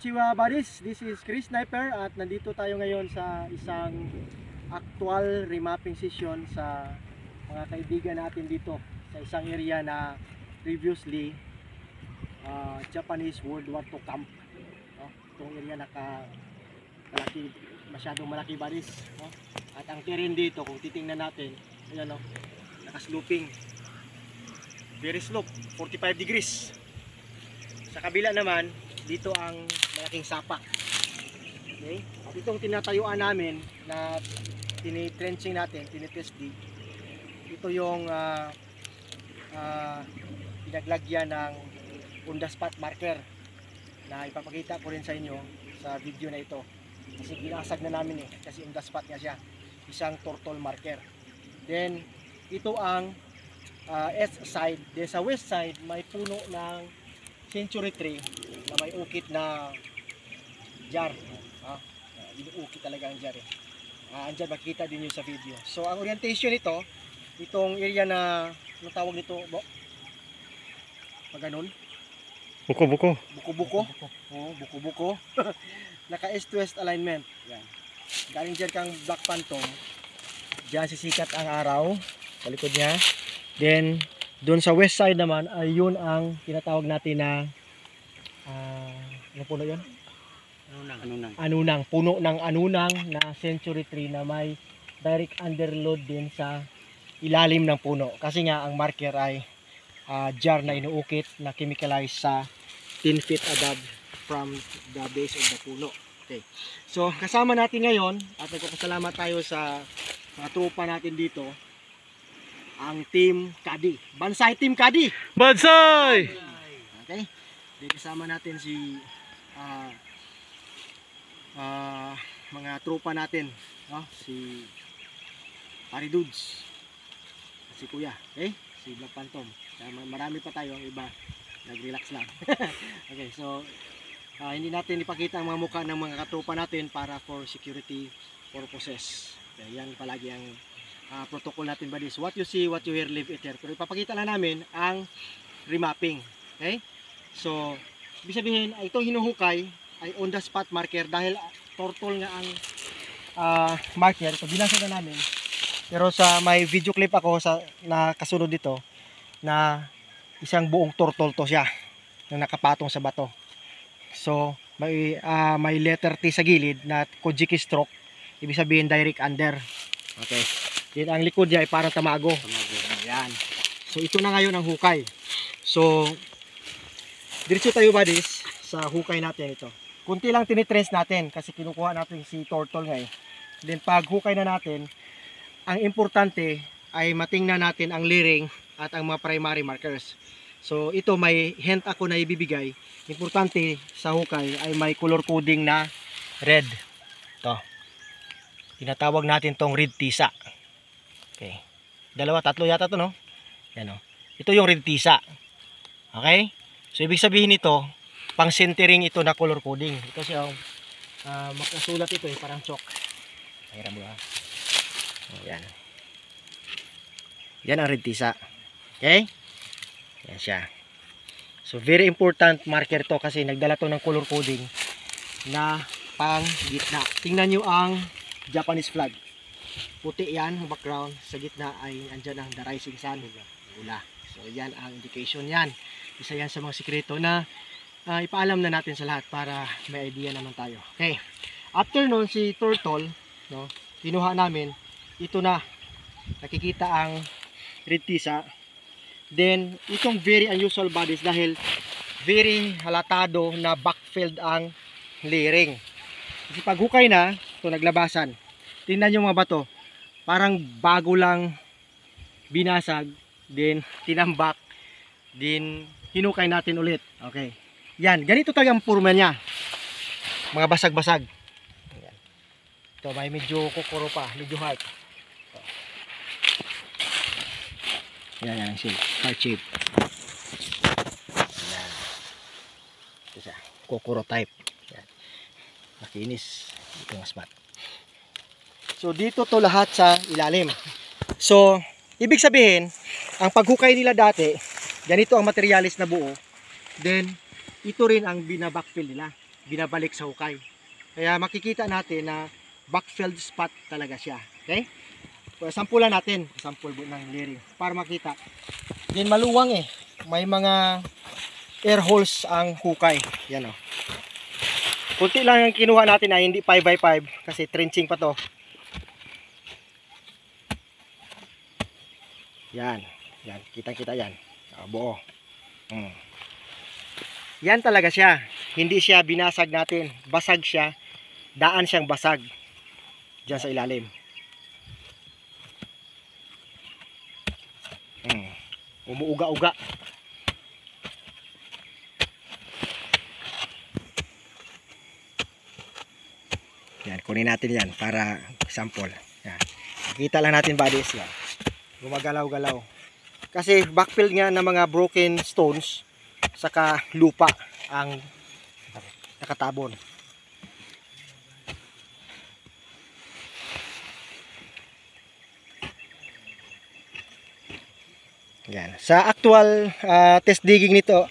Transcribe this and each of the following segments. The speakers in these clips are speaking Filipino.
Konnichiwa buddies, this is Chris Sniper at nandito tayo ngayon sa isang actual remapping session sa mga kaibigan natin dito sa isang area na previously uh, Japanese World War II camp. No? Itong area naka malaki, masyadong malaki buddies. No? At ang terrain dito, kung titingnan natin, ayan no, naka-sloping. Very slope, 45 degrees. Sa kabila naman, dito ang malaking sapa. Okay? At itong tinatayuan namin na tinitrenching natin, tinitest dig, ito yung ah, ah, pinaglagyan ng on the spot marker na ipapakita ko rin sa inyo sa video na ito. Kasi ginasag na namin eh, kasi on the spot nga siya. Isang turtle marker. Then, ito ang ah, east side. Then sa west side, may puno ng century tree na may ukit na jar. Ah, inuukit talaga ang jar eh. Ah, andyan makikita din yun sa video. So ang orientation nito, itong area na anong tawag nito, bo? Pag ganun, Buko-buko. buko-buko. Oo, buko-buko. Naka east west alignment. Yan. Galing dyan kang Black Phantom. Diyan sisikat ang araw sa likod niya. Then doon sa west side naman ay yun ang tinatawag natin na ah, ano puno yun? Anunang. Anunang. anunang, puno ng anunang na century tree na may direct underload din sa ilalim ng puno. Kasi nga ang marker ay ah, jar na inuukit na chemicalized sa 10 feet above from the base of the puno. Okay. So kasama natin ngayon at nagpapasalamat tayo sa mga tropa natin dito ang Team Kadi. Bansay Team Kadi! Bansay! Okay? Di kasama natin si ah ah, mga tropa natin, no? Si Pari Dudes. Si Kuya, okay? Si Black Phantom. Kaya ma- marami pa tayo, ang iba nag-relax lang. okay, so ah, hindi natin ipakita ang mga mukha ng mga katropa natin para for security purposes. Okay, yan palagi ang ah, protocol natin buddies. What you see, what you hear, live it here. Pero ipapakita lang namin ang remapping. Okay? So, ibig sabihin, itong hinuhukay ay on the spot marker dahil ah, turtle nga ang ah, marker. So, binasa na namin. Pero sa may video clip ako sa na kasunod dito na isang buong turtle to siya na nakapatong sa bato. So, may ah, may letter T sa gilid na Kojiki stroke. Ibig sabihin direct under. Okay. Then ang likod niya ay parang tamago. Ayan. So ito na ngayon ang hukay. So diretso tayo buddies sa hukay natin ito. Kunti lang tinitrens natin kasi kinukuha natin si turtle nga eh. Then pag hukay na natin, ang importante ay matingnan natin ang leering at ang mga primary markers. So ito may hint ako na ibibigay. Importante sa hukay ay may color coding na red. Ito. Tinatawag natin tong red tisa. Okay. Dalawa, tatlo yata to no? Yan o. Ito yung red tisa. Okay? So, ibig sabihin ito, pang centering ito na color coding. Siya, oh. Ah, makasulat ito eh, parang chalk. Pahiram mo ha. Oh, yan. Yan ang red tisa. Okay? Yan siya. So, very important marker to kasi nagdala to ng color coding na pang gitna. Tingnan nyo ang Japanese flag. Puti yan, ang background. Sa gitna ay andyan ang the rising sun. Ula. So, yan ang indication yan. Isa yan sa mga sikreto na ah, ipaalam na natin sa lahat para may idea naman tayo. Okay. After nun, si Turtle, no, kinuha namin, ito na. Nakikita ang red tisa. Then, itong very unusual bodies dahil very halatado na backfilled ang layering. Kasi pag hukay na, ito naglabasan. Tingnan yung mga bato. Parang bago lang binasag, then tinambak, then hinukay natin ulit. Okay. Yan, ganito talaga ang purma niya. Mga basag-basag. Ito, may medyo kukuro pa, medyo hard. Yan, yan, shape. Heart shape. Yan. Ito siya, kukuro type. Yan. Makinis. Ito mas mat. So, dito to lahat sa ilalim. So, ibig sabihin, ang paghukay nila dati, ganito ang materialis na buo. Then, ito rin ang binabackfill nila. binabalik sa hukay. Kaya makikita natin na backfield spot talaga siya. Okay? Sampulan natin. Sample bu- ng liring para makita. Din maluwang eh. May mga air holes ang hukay. Yan o. Kunti lang ang kinuha natin ay hindi 5x5 kasi trenching pa to. Yan. Yan. Kitang-kita yan. Buo. Hmm. Yan talaga siya. Hindi siya binasag natin. Basag siya. Daan siyang basag. Diyan sa ilalim. Hmm. Umuuga-uga. Yan, kunin natin yan para sample. Yan. Kita lang natin bodies yan. Gumagalaw-galaw. Kasi backfill nga ng mga broken stones saka lupa ang nakatabon. Yan. Sa actual ah, test digging nito,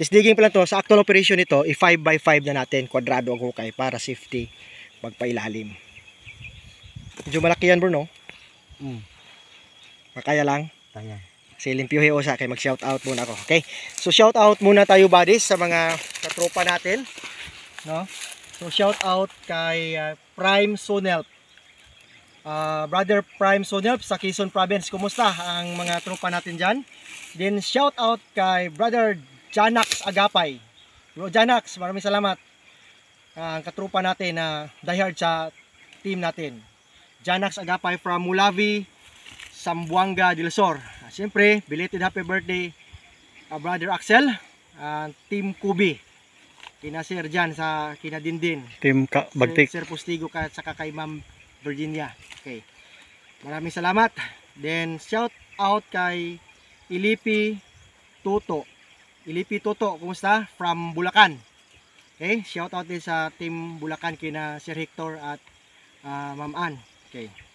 test digging pala to, sa actual operation nito, i-5 by 5 na natin, kwadrado ang hukay para safety pagpailalim. Medyo malaki yan bro, no? Mm. Makaya lang. Kaya. Si Limpio Osa kay mag-shout out muna ako. Okay? So shout out muna tayo buddies sa mga katropa natin, no? So shout out kay uh, Prime Sonelp. Uh, brother Prime Sonelp sa Quezon Province. Kumusta ang mga tropa natin diyan? Then shout out kay brother Janax Agapay. Bro Janax, maraming salamat. Ah, ang katropa natin na diehard sa team natin. Janax Agapay from Mulavi, Sambuanga del Sur. Ah, Siyempre, belated happy birthday ah, Brother Axel, ah, Team Kubi. Kina Sir Jan sa kina Dindin. Team ka, bagtik. Sir, Sir Postigo ka saka kay Ma'am Virginia. Okay. Maraming salamat. Then shout out kay Ilipi Toto. Ilipi Toto, kumusta? From Bulacan. Okay, shout out din sa team Bulacan kina Sir Hector at ah, Ma'am Ann. Okay.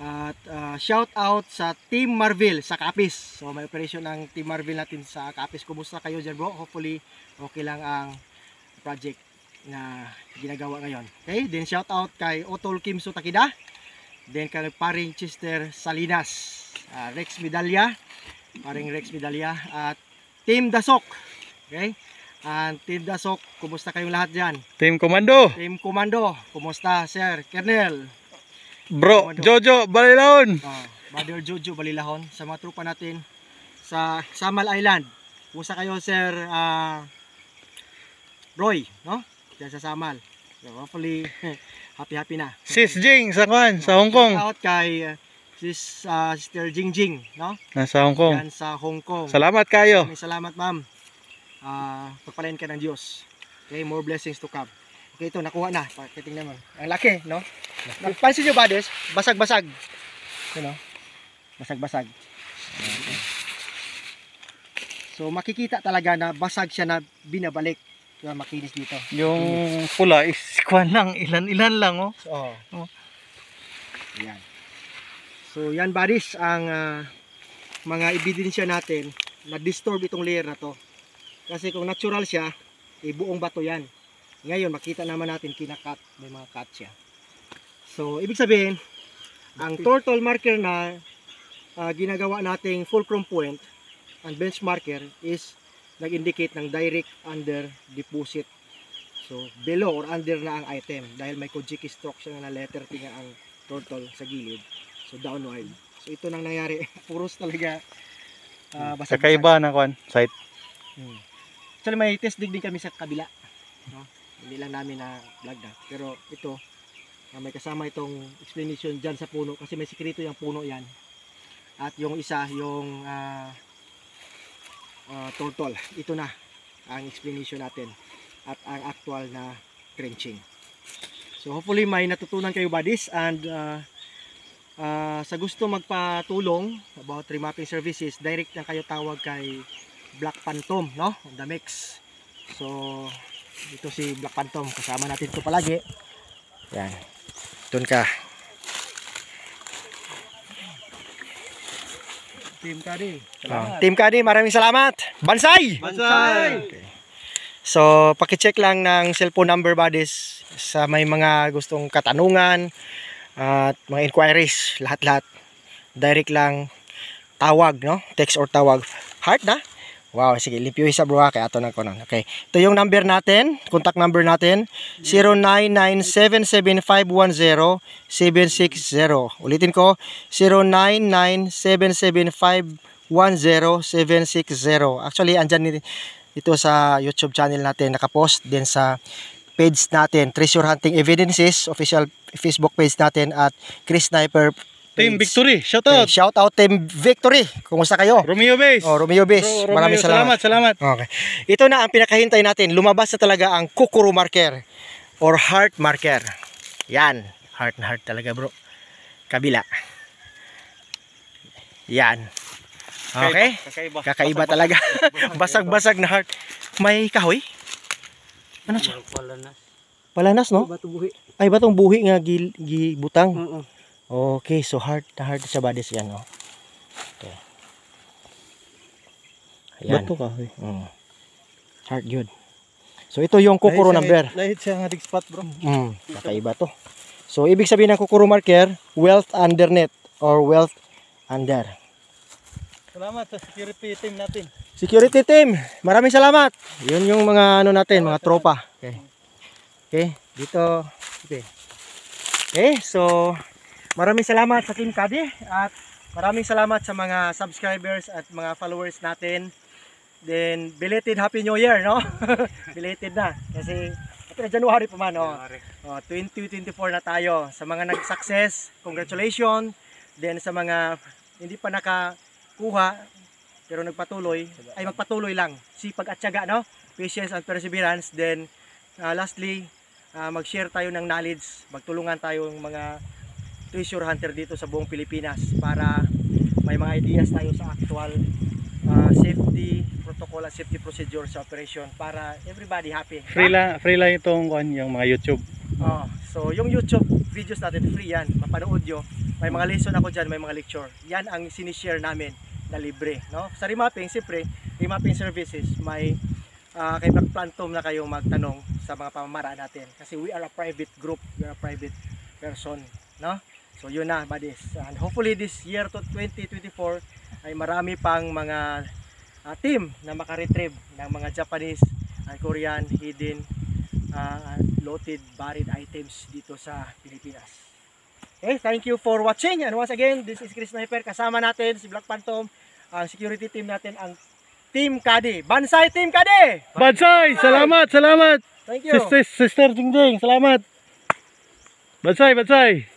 At ah, shout out sa Team Marvel sa Kapis. So may operation ng Team Marvel natin sa Kapis. Kumusta kayo dyan bro? Hopefully okay lang ang project na ginagawa ngayon. Okay, then shout out kay Otol Kimso Takida. Then kay paring Chester Salinas. ah, Rex Medalya. Paring Rex Medalya. At Team Dasok. Okay. And Team Dasok, kumusta kayong lahat dyan? Team Komando. Team Komando, kumusta Sir Kernel? Bro. Jojo, Balilon. Uh, Brother Jojo Balilahon sa mga trupa natin sa Samal Island. Kumusta kayo Sir ah, Roy, no? Diyan sa Samal. So, hopefully happy happy na. Sis Jing sa Kwan, sa Hong Kong. Shout out kay uh, sis ah, Sister Jing Jing, no? Nasa Hong Kong. Yan sa Hong Kong. Salamat kayo. Maraming salamat, ma'am. Ah, pagpalain ka ng Diyos. Okay, more blessings to come. Okay, ito, nakuha na. Pakiting naman. Ang laki, no? Pansin nyo ba, Des? Basag-basag. Ano? Basag-basag. Ayan. So, makikita talaga na basag siya na binabalik. Kaya makinis dito. Yung pula is kwan lang, ilan-ilan lang oh. So, oh. Oh. Yan. So, yan buddies, ang ah, mga ebidensya natin na disturb itong layer na to. Kasi kung natural siya, eh, buong bato yan. Ngayon, makita naman natin kinakat, may mga cut siya. So, ibig sabihin, ang turtle marker na ah, ginagawa nating fulcrum point ang benchmarker is nag-indicate ng direct under deposit. So, below or under na ang item dahil may Kojiki stroke siya na letter T nga ang turtle sa gilid. So, downward. So, ito nang nangyari. Puros talaga uh, basag Kakaiba na kwan, site. Hmm. Actually, may test dig din kami sa kabila. No? Hindi lang namin na vlog na. Pero ito, ah, may kasama itong explanation dyan sa puno kasi may sikreto yung puno yan. At yung isa, yung ah ah, turtle. Ito na ang explanation natin at ang actual na trenching. So hopefully may natutunan kayo buddies and ah, ah, sa gusto magpatulong about remapping services, direct lang kayo tawag kay Black Phantom, no? The mix. So, ito si Black Phantom. Kasama natin ito palagi. Yan. Doon ka. Team Kadi. Salamat. Team Kadi, maraming salamat. Bansay! Bansay! Okay. So, paki-check lang ng cellphone number buddies sa may mga gustong katanungan at mga inquiries, lahat-lahat. Direct lang tawag, no? Text or tawag. Heart na? Wow, sige, limpyo isa bro ha, kaya ato na ko nun. Okay. Ito yung number natin, contact number natin, 09977510-760. Ulitin ko, 09977510-760. Actually, andyan ito sa YouTube channel natin, nakapost din sa page natin, Treasure Hunting Evidences, official Facebook page natin at Chris Sniper Team page. Victory, shout Okay, out. shout out Team Victory. Kumusta kayo? Romeo Base. Oh, Romeo Base. Ro- Romeo, Maraming salamat. salamat. Okay. Ito na ang pinakahintay natin. Lumabas na talaga ang kukuru marker or heart marker. Yan. Heart na heart talaga bro. Kabila. Yan. Okay. Kakaiba. Kakaiba talaga. Basag-basag na heart. May kahoy? Ano siya? Palanas. Palanas no? Ay batong buhi nga gil, gibutang. Oo. Okay, so heart na heart siya badis yan oh. Okay. Ayan. Bato kahoy. Mm. Heart yun. So ito yung kukuro number. Lahit siya nga dig spot bro. Mm, kakaiba to. So ibig sabihin ng kukuro marker, wealth undernet or wealth under. Salamat sa security team natin. Security team, maraming salamat. Yun yung mga ano natin, mga tropa. Okay. Okay, dito. Okay. Okay, so maraming salamat sa Team Kadi at maraming salamat sa mga subscribers at mga followers natin. Then belated Happy New Year, no? belated na kasi ito na January pa man, oh. Oh, 2024 na tayo. Sa mga nag-success, congratulations. Then sa mga hindi pa nakakuha pero nagpatuloy, ay magpatuloy lang. Sipag at tiyaga, no? Patience and perseverance. Then uh, lastly, uh, mag-share tayo ng knowledge. Magtulungan tayo ng mga treasure hunter dito sa buong Pilipinas para may mga ideas tayo sa actual uh, safety protocol at safety procedure sa operation para everybody happy. Free lang, free lang itong kuan yung mga YouTube. Oh, so yung YouTube videos natin free yan, mapanood nyo. May mga lesson ako dyan, may mga lecture. Yan ang sinishare namin na libre. No? Sa remapping, siyempre, remapping services, may uh, kay Black Plantum na kayong magtanong sa mga pamamaraan natin. Kasi we are a private group, we are a private person. No? So yun na, buddies. And hopefully this year to 2024 ay marami pang mga uh, team na makaretrieve ng mga Japanese and Korean hidden uh, loaded buried items dito sa Pilipinas. Okay, thank you for watching and once again, this is Chris Sniper. Kasama natin si Black Phantom, ang security team natin, ang Team Kadi. Bansay Team Kadi! Badsay, salamat, salamat. Thank you! Sister, sister Jingjing, salamat. Badsay, badsay.